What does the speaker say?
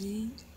See?